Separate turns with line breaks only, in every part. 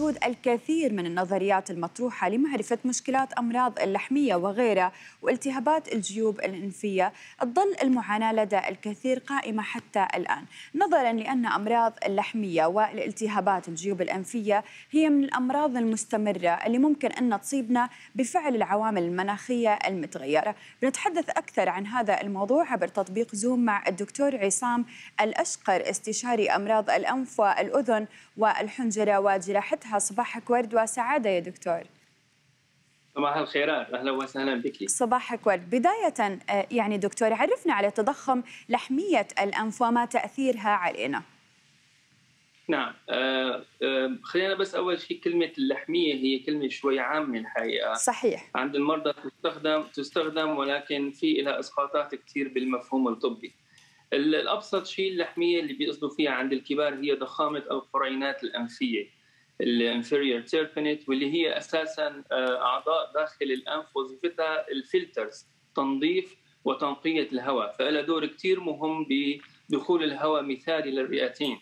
وجود الكثير من النظريات المطروحة لمعرفة مشكلات أمراض اللحمية وغيرها والتهابات الجيوب الأنفية تظل المعاناة لدى الكثير قائمة حتى الآن. نظرا لأن أمراض اللحمية والالتهابات الجيوب الأنفية هي من الأمراض المستمرة اللي ممكن أن تصيبنا بفعل العوامل المناخية المتغيرة. بنتحدث أكثر عن هذا الموضوع عبر تطبيق زوم مع الدكتور عصام الأشقر استشاري أمراض الأنف والأذن والحنجرة وجراحتها. صباحك ورد وسعادة يا دكتور.
صباح الخيرات أهلا وسهلا بك.
صباحك ورد. بداية يعني دكتور عرفنا على تضخم لحمية الأنف وما تأثيرها علينا.
نعم آه آه خلينا بس أول شيء كلمة اللحمية هي كلمة شوي عامة الحقيقة.
صحيح.
عند المرضى تستخدم تستخدم ولكن في لها إسقاطات كثير بالمفهوم الطبي. الأبسط شيء اللحمية اللي بيقصدوا فيها عند الكبار هي ضخامة القرينات الأنفية. ال inferior turbinate واللي هي أساسا أعضاء داخل الأنف وظيفتها ال filters تنظيف وتنقية الهواء. فلها دور كثير مهم بدخول الهواء مثالي للرئتين.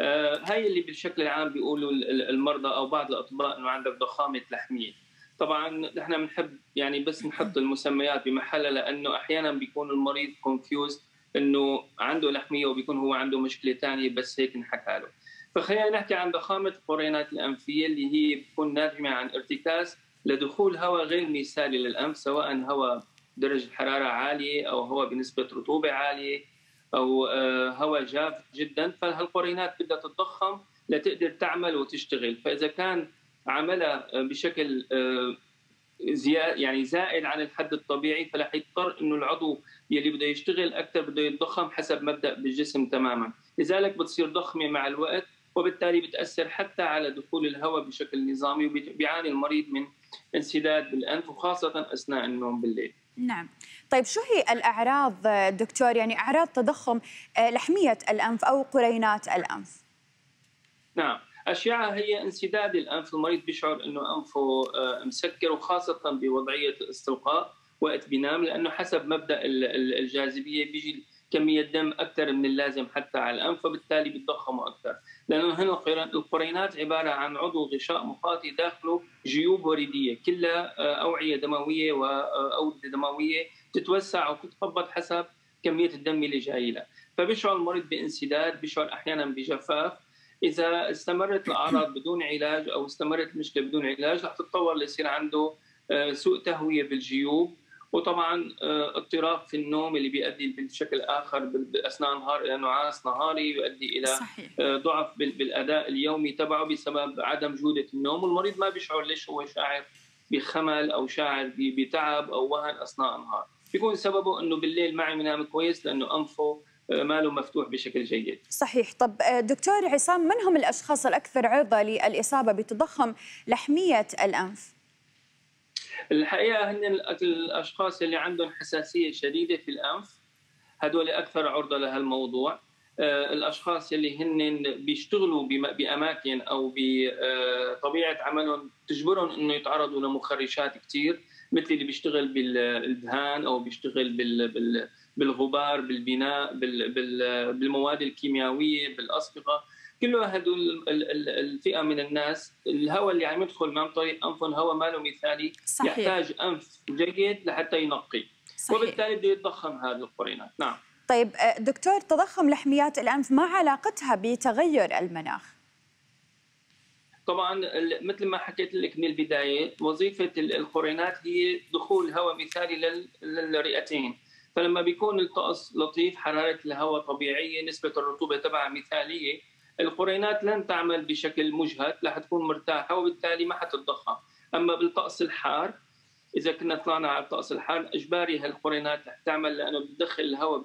آه هاي اللي بالشكل العام بيقولوا المرضى أو بعض الأطباء إنه عندك ضخامة لحمية. طبعا نحن بنحب يعني بس نحط المسميات بمحلها لأنه أحيانا بيكون المريض confused إنه عنده لحمية وبيكون هو عنده مشكلة ثانية بس هيك نحكى له. فخلينا نحكي عن ضخامة القرينات الأنفية اللي هي بتكون ناتجه عن ارتكاز لدخول هواء غير مثالي للأنف سواء هواء درجه حراره عالية أو هواء بنسبة رطوبة عالية أو هواء جاف جدا. فهالقرينات بدها تتضخم لتقدر تعمل وتشتغل. فإذا كان عملها بشكل زياد يعني زائد عن الحد الطبيعي فرح يضطر إنه العضو يلي بده يشتغل أكثر بده يتضخم حسب مبدأ بالجسم تماما. لذلك بتصير ضخمة مع الوقت وبالتالي بتأثر حتى على دخول الهواء بشكل نظامي وبيعاني المريض من انسداد بالأنف وخاصة أثناء النوم بالليل.
نعم. طيب شو هي الأعراض دكتور؟ يعني أعراض تضخم لحمية الأنف أو قرينات الأنف.
نعم. أشياء هي انسداد الأنف. المريض بيشعر أنه أنفه مسكر وخاصة بوضعية الاستلقاء وقت بينام لأنه حسب مبدأ الجاذبية بيجي كمية دم أكثر من اللازم حتى على الأنف فبالتالي بيتضخموا أكثر. لأنه هنا القرينات عبارة عن عضو غشاء مخاطي داخله جيوب وريدية كلها أوعية دموية وأوردة دموية تتوسع وتتقبض حسب كمية الدم اللي جاي لها. فبيشعر المريض بانسداد بيشعر أحيانا بجفاف. إذا استمرت الأعراض بدون علاج أو استمرت المشكلة بدون علاج رح تتطور ليصير عنده سوء تهوية بالجيوب. وطبعا اضطراب في النوم اللي بيؤدي بشكل آخر اثناء النهار إلى نعاس نهاري يؤدي إلى صحيح. ضعف بالأداء اليومي تبعه بسبب عدم جودة النوم. والمريض ما بيشعر ليش هو شاعر بخمل أو شاعر بتعب أو وهن أثناء النهار. بيكون سببه إنه بالليل ما عم ينام كويس لأنه أنفه ماله مفتوح بشكل جيد.
صحيح. طب دكتور عصام من هم الأشخاص الأكثر عرضة للإصابة بتضخم لحمية الأنف؟
الحقيقة هن الأشخاص اللي عندهم حساسية شديدة في الأنف هدول أكثر عرضة لهالموضوع الأشخاص اللي هن بيشتغلوا بأماكن أو بطبيعه عملهم تجبرهم إنه يتعرضوا لمخرجات كثير مثل اللي بيشتغل بالدهان أو بيشتغل بال بالغبار بالبناء بالمواد الكيميائية بالاصبغه كل هدول الفئة من الناس الهواء اللي عم يدخل من طريق انفهم هواء ما له مثالي صحيح. يحتاج أنف جيد لحتى ينقي. صحيح. وبالتالي بده يتضخم هذه القرينات نعم.
طيب دكتور تضخم لحميات الأنف ما علاقتها بتغير المناخ؟
طبعا مثل ما حكيت لك من البداية وظيفة القرينات هي دخول هواء مثالي للرئتين. فلما بيكون الطقس لطيف حرارة الهواء طبيعية نسبة الرطوبة تبعها مثالية القرينات لن تعمل بشكل مجهد رح تكون مرتاحة وبالتالي ما حتتضخم. أما بالطقس الحار إذا كنا طلعنا على الطقس الحار إجباري هالقرينات رح تعمل لأنه بتدخل الهواء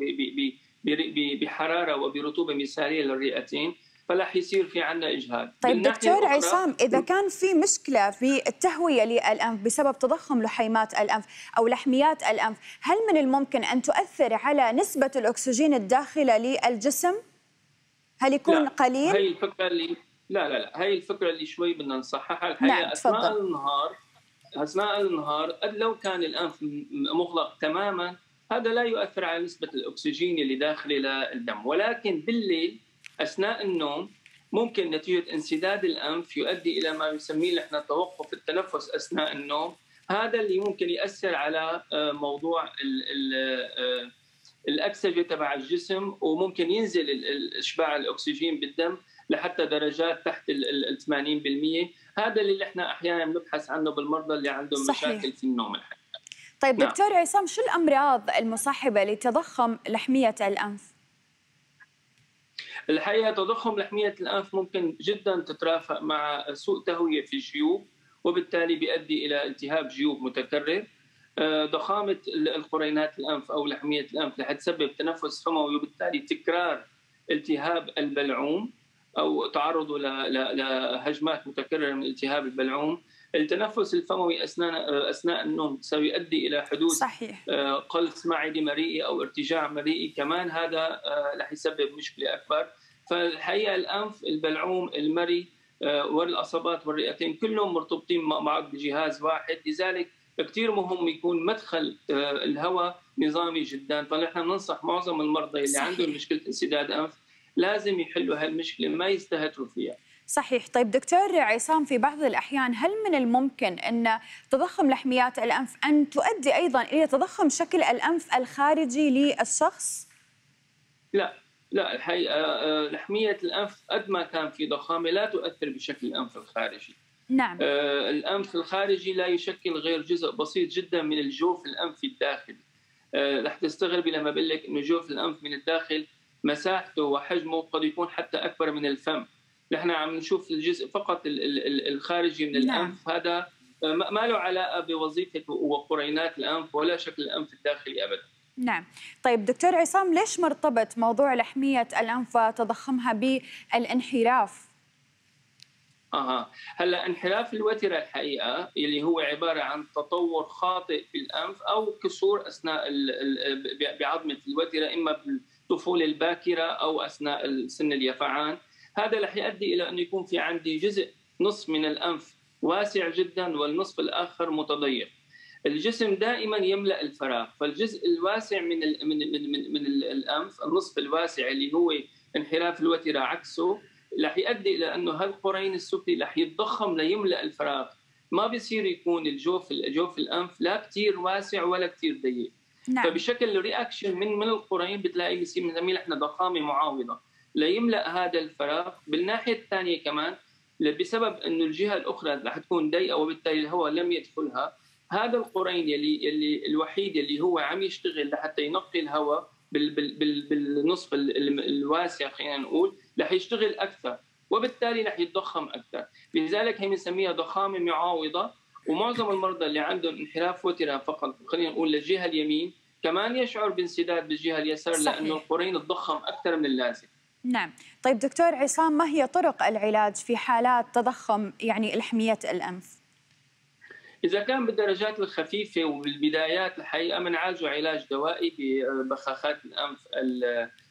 بحرارة وبرطوبة مثالية للرئتين فراح يصير في عندنا إجهاد.
طيب دكتور عصام إذا كان في مشكلة في التهوية للأنف بسبب تضخم لحيمات الأنف أو لحميات الأنف هل من الممكن أن تؤثر على نسبة الأكسجين الداخلة للجسم؟ هل يكون
لا.
قليل
هي الفكرة اللي لا لا لا هي الفكرة اللي شوي بدنا نصححها الحقيقة
نعم.
أثناء
تفضل.
النهار أثناء النهار قد لو كان الأنف مغلق تماما هذا لا يؤثر على نسبة الأكسجين اللي داخله للدم ولكن بالليل أثناء النوم ممكن نتيجة انسداد الأنف يؤدي إلى ما يسميه نحن توقف التنفس أثناء النوم هذا اللي ممكن يأثر على آه، موضوع ال ال آه، الأكسجة تبع الجسم وممكن ينزل اشباع الأكسجين بالدم لحتى درجات تحت ال 80% هذا اللي إحنا أحيانا بنبحث عنه بالمرضى اللي عندهم صحيح. مشاكل في النوم الحقيقة.
طيب نعم. دكتور عصام شو الأمراض المصاحبة لتضخم لحمية الأنف؟
الحقيقة تضخم لحمية الأنف ممكن جدا تترافق مع سوء تهوية في الجيوب وبالتالي بيؤدي إلى التهاب جيوب متكرر ضخامة القرينات الأنف أو لحمية الأنف رح تسبب تنفس فموي وبالتالي تكرار التهاب البلعوم أو تعرضه لهجمات متكررة من التهاب البلعوم. التنفس الفموي اثناء أثناء النوم سيؤدي إلى حدوث
صحيح.
آه، قلص معدي مريئي أو ارتجاع مريئي. كمان هذا آه، رح يسبب مشكلة أكبر. فالحقيقة الأنف البلعوم المري آه، والاصابات والرئتين كلهم مرتبطين مع بعض بجهاز واحد. لذلك كثير مهم يكون مدخل الهواء نظامي جدا فنحن ننصح معظم المرضى اللي صحيح. عندهم مشكلة انسداد أنف لازم يحلوا هالمشكلة ما يستهتروا فيها
صحيح طيب دكتور عصام في بعض الأحيان هل من الممكن أن تضخم لحميات الأنف أن تؤدي أيضا إلى تضخم شكل الأنف الخارجي للشخص؟
لا لا الحقيقة آه، لحمية الأنف قد ما كان في ضخامة لا تؤثر بشكل الأنف الخارجي
نعم.
آه الأنف الخارجي لا يشكل غير جزء بسيط جدا من الجوف الأنفي الداخلي آه رح تستغربي لما بقول لك إنه جوف الأنف من الداخل مساحته وحجمه قد يكون حتى أكبر من الفم. نحن عم نشوف الجزء فقط الخارجي من نعم. الأنف. هذا ما له علاقة بوظيفة وقرينات الأنف ولا شكل الأنف الداخلي ابدا.
نعم. طيب دكتور عصام ليش مرتبط موضوع لحمية الأنف وتضخمها بالانحراف؟
أها هلا انحراف الوتره الحقيقة اللي هو عبارة عن تطور خاطئ في الأنف أو كسور أثناء بعظمة الوتره إما بالطفولة الباكرة أو أثناء سن اليفعان هذا رح يؤدي إلى انه يكون في عندي جزء نصف من الأنف واسع جدا والنصف الآخر متضيق. الجسم دائما يملأ الفراغ فالجزء الواسع من من من من, من الأنف النصف الواسع اللي هو انحراف الوتره عكسه رح يؤدي إلى أنه هالقرين السفلي رح يتضخم ليملأ الفراغ. ما بيصير يكون الجوف جوف الأنف لا كثير واسع ولا كثير ضيق نعم. فبشكل رياكشن من من القرين بتلاقي بيصير بنسميه إحنا ضخامة معاوضه ليملأ هذا الفراغ. بالناحية الثانية كمان بسبب أنه الجهة الأخرى رح تكون ضيقة وبالتالي الهواء لم يدخلها هذا القرين يلي يلي الوحيد اللي هو عم يشتغل لحتى ينقي الهواء بال بال بال بالنصف الواسع خلينا نقول رح يشتغل أكثر وبالتالي رح يتضخم أكثر لذلك هي بنسميها ضخامة معاوضة ومعظم المرضى اللي عندهم انحراف وترة فقط خلينا نقول للجهة اليمين كمان يشعر بانسداد بالجهة اليسار صحيح. لأنه القرين تضخم أكثر من اللازم
نعم طيب دكتور عصام ما هي طرق العلاج في حالات تضخم يعني لحمية الأنف؟
إذا كان بالدرجات الخفيفة وبالبدايات الحقيقة بنعالجه علاج دوائي ببخاخات الأنف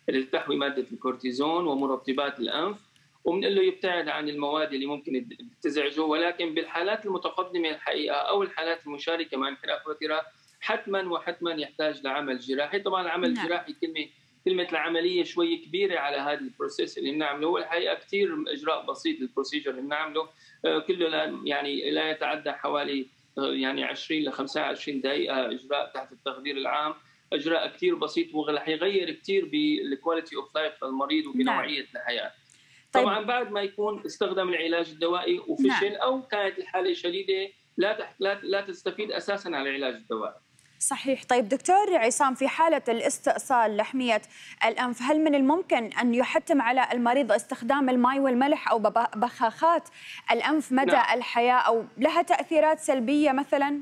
اللي تحوي مادة الكورتيزون ومرطبات الأنف وبنقول له يبتعد عن المواد اللي ممكن تزعجه ولكن بالحالات المتقدمة الحقيقة أو الحالات المشاركة مع انحراف الوتيرة حتما وحتما يحتاج لعمل جراحي. طبعا العمل نعم. الجراحي كلمة كلمة العملية شوي كبيرة على هذا ال process اللي بنعمله هو الحقيقة كثير إجراء بسيط ال procedure اللي بنعمله. آه، كله لا يعني لا يتعدى حوالي آه، يعني 20 ل 25 دقيقة إجراء تحت التخدير العام. إجراء كثير بسيط ورح يغير كثير بال quality of life للمريض وبنوعية نعم. الحياة طيب. طبعا بعد ما يكون استخدم العلاج الدوائي وفشل نعم. أو كانت الحالة شديدة لا لا تستفيد أساسا على العلاج الدوائي
صحيح طيب دكتور عصام في حالة الاستئصال لحمية الأنف هل من الممكن أن يحتم على المريض استخدام الماء والملح أو بخاخات الأنف مدى نعم. الحياة أو لها تأثيرات سلبية مثلا؟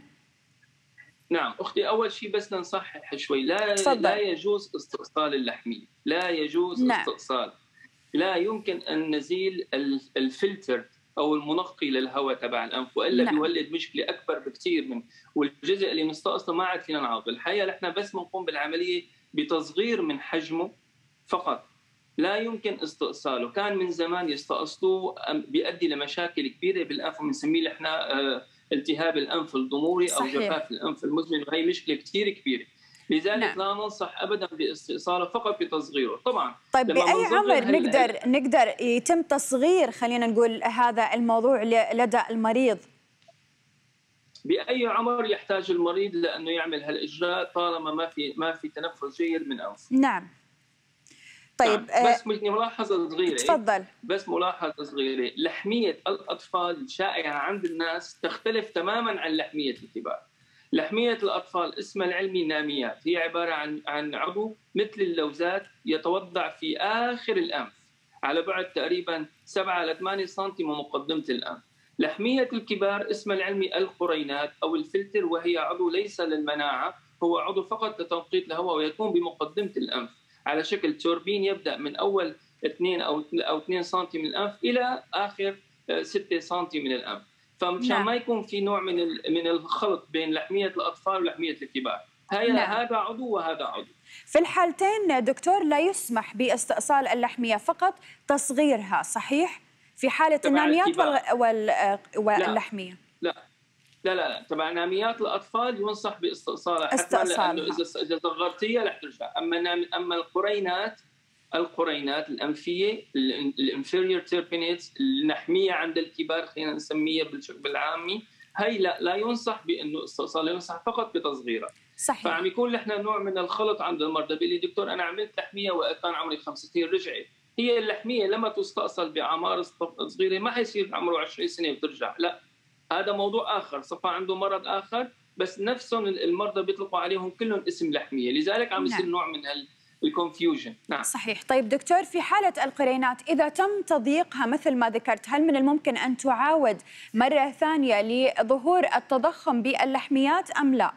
نعم أختي أول شيء بس نصحح شوي لا, تفضل. لا يجوز استئصال اللحمية لا يجوز نعم. استئصال لا يمكن أن نزيل الفلتر أو المنقي للهواء تبع الأنف وإلا نعم. بيولد مشكلة أكبر بكثير من والجزء اللي مستأصله ما عاد فينا نعوضه، الحقيقة نحن بس بنقوم بالعملية بتصغير من حجمه فقط لا يمكن استئصاله، كان من زمان يستأصلوه بيؤدي لمشاكل كبيرة بالأنف وبنسميه نحن آه، التهاب الأنف الضموري أو صحيح. جفاف الأنف المزمن وهي مشكلة كثير كبيرة. لذلك نعم. لا ننصح ابدا باستئصاله فقط بتصغيره طبعا
طيب بأي عمر نقدر نقدر يتم تصغير خلينا نقول هذا الموضوع لدى المريض
بأي عمر يحتاج المريض لأنه يعمل هالإجراء طالما ما في ما في تنفس جيد من أنفه
نعم طيب
نعم. بس بدي ملاحظة صغيرة.
تفضل.
بس ملاحظة صغيرة. لحمية الأطفال الشائعة عند الناس تختلف تماما عن لحمية الكبار. لحمية الأطفال اسمها العلمي ناميات. هي عبارة عن عن عضو مثل اللوزات يتوضع في آخر الأنف. على بعد تقريبا 7 ل 8 سم من مقدمه الأنف. لحمية الكبار اسمها العلمي القرينات أو الفلتر وهي عضو ليس للمناعة هو عضو فقط لتنقيط الهواء ويكون بمقدمة الأنف. على شكل توربين يبدأ من أول 2 أو أو 2 سم من الأنف إلى آخر 6 سم من الأنف. فمشان نعم. ما يكون في نوع من من الخلط بين لحمية الأطفال ولحمية الكبار. هي نعم. هذا عضو وهذا عضو.
في الحالتين دكتور لا يسمح باستئصال اللحمية فقط تصغيرها صحيح؟ في حالة الناميات وال... واللحمية.
لا لا لا. تبع ناميات الأطفال ينصح باستئصالها استئصالها لأنه إذا إذا صغرتيها رح ترجع. أما نام... أما القرينات القرينات الأنفية ال inferior turbinates اللحمية عند الكبار خلينا نسميها بالعامي هي لا لا ينصح بأنه استئصال ينصح فقط بتصغيرها.
صحيح.
فعم يكون نحن نوع من الخلط عند المرضى بيقول لي دكتور أنا عملت لحمية وكان عمري 65 رجعت هي اللحمية لما تستأصل بأعمار صغيرة ما حيصير عمره 20 سنة وترجع. لا. هذا موضوع آخر. صفى عنده مرض آخر بس نفسهم المرضى بيطلقوا عليهم كلهم اسم لحمية. لذلك عم يصير نعم. نوع من هال الكونفيوجن نعم.
صحيح. طيب دكتور في حالة القرينات إذا تم تضييقها مثل ما ذكرت هل من الممكن أن تعاود مرة ثانية لظهور التضخم باللحميات أم لا؟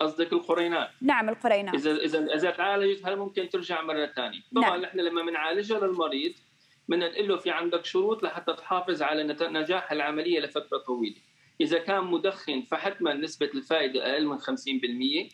قصدك القرينات؟
نعم القرينات.
اذا اذا إذا تعالجت هل ممكن ترجع مرة ثانية؟ طبعا نعم. نحن لما بنعالجها للمريض بدنا نقول له في عندك شروط لحتى تحافظ على نجاح العملية لفترة طويلة. إذا كان مدخن فحتما نسبة الفائدة أقل من 50%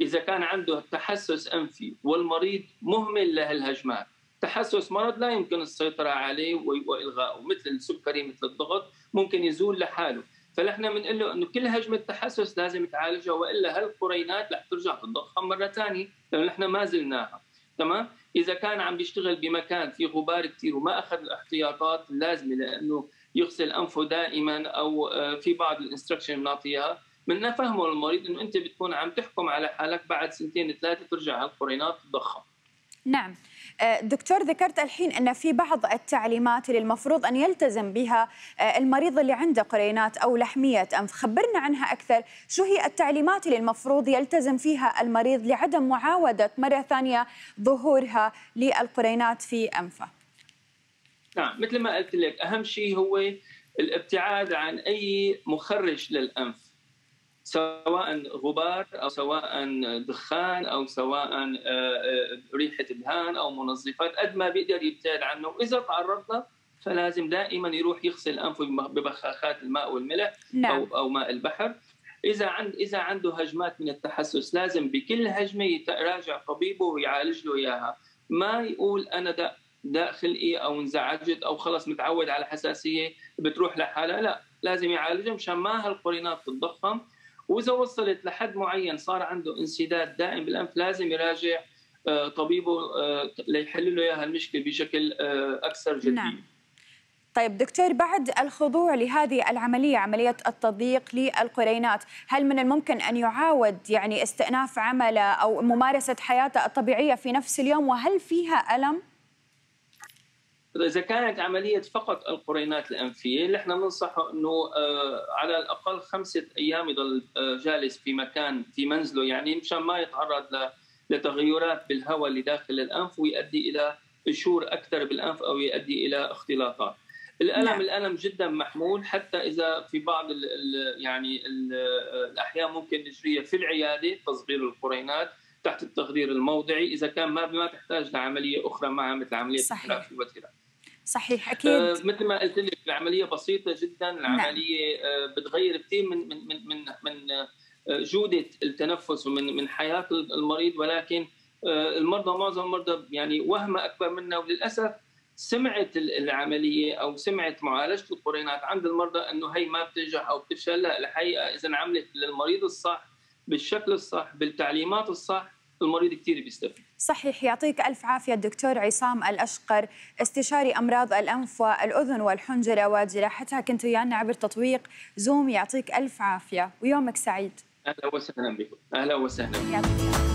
إذا كان عنده تحسس أنفي والمريض مهمل لهالهجمات. تحسس مرض لا يمكن السيطرة عليه وإلغائه مثل السكري مثل الضغط ممكن يزول لحاله. فنحن بنقول له إنه كل هجمة تحسس لازم تعالجها وإلا هالقرينات رح ترجع تتضخم مرة ثانية. لأنه نحن ما زلناها. تمام إذا كان عم بيشتغل بمكان فيه غبار كثير وما أخذ الاحتياطات اللازمة لأنه يغسل أنفه دائما أو آه، في بعض ال instruction بنعطيها بدنا نفهمه للمريض إنه أنت بتكون عم تحكم على حالك بعد سنتين ثلاثة ترجع هالقرينات تتضخم
نعم. دكتور ذكرت الحين أن في بعض التعليمات اللي المفروض أن يلتزم بها آه، المريض اللي عنده قرينات أو لحمية أنف. خبرنا عنها أكثر. شو هي التعليمات اللي المفروض يلتزم فيها المريض لعدم معاودة مرة ثانية ظهورها للقرينات في أنفه؟
نعم مثل ما قلت لك أهم شيء هو الابتعاد عن أي مخرج للأنف. سواء غبار أو سواء دخان أو سواء آه، آه، ريحة دهان أو منظفات قد ما بيقدر يبتعد عنه. وإذا تعرض له فلازم دائما يروح يغسل أنفه ببخاخات الماء والملح نعم. أو أو ماء البحر. إذا عند إذا عنده هجمات من التحسس لازم بكل هجمة يراجع طبيبه ويعالج له إياها. ما يقول أنا دا داء خلقي أو انزعجت أو خلص متعود على حساسية بتروح لحالها لا لازم يعالجها مشان ما هالقرينات تتضخم. وإذا وصلت لحد معين صار عنده انسداد دائم بالأنف لازم يراجع آه، طبيبه آه، ليحل له إياها المشكلة بشكل آه، أكثر جدية نعم.
طيب دكتور بعد الخضوع لهذه العملية عملية التضييق للقرينات هل من الممكن أن يعاود يعني استئناف عمله أو ممارسة حياته الطبيعية في نفس اليوم وهل فيها ألم؟
إذا كانت عملية فقط القرينات الأنفية اللي إحنا بننصحه إنه آه، على الأقل خمسة أيام يضل آه، جالس في مكان في منزله يعني مشان ما يتعرض لتغيرات بالهواء اللي داخل الأنف ويؤدي إلى قشور أكثر بالأنف أو يؤدي إلى اختلاطات. الألم نعم. الألم جدا محمول حتى إذا في بعض ال ال يعني ال الأحيان ممكن نجريها في العيادة تصغير القرينات تحت التخدير الموضعي إذا كان ما ما تحتاج لعملية أخرى معها مثل عمليه
صحيح.
الوتيره.
صحيح أكيد. آه
مثل ما قلت لك العملية بسيطة جدا. العملية نعم. آه بتغير كثير من من من من, من آه جودة التنفس ومن من حياة المريض. ولكن آه المرضى معظم المرضى يعني وهمة أكبر منا وللأسف سمعه العملية أو سمعه معالجة القرينات عند المرضى إنه هي ما بتنجح أو بتفشل. لا الحقيقة إذا عملت للمريض الصح بالشكل الصح بالتعليمات الصح المريض كثير بيستفيد.
صحيح. يعطيك ألف عافية الدكتور عصام الأشقر استشاري أمراض الأنف والأذن والحنجرة وجراحتها كنت ويانا عبر تطبيق زوم. يعطيك ألف عافية. ويومك سعيد.
أهلا وسهلا بكم. أهلا وسهلا.
يعطيك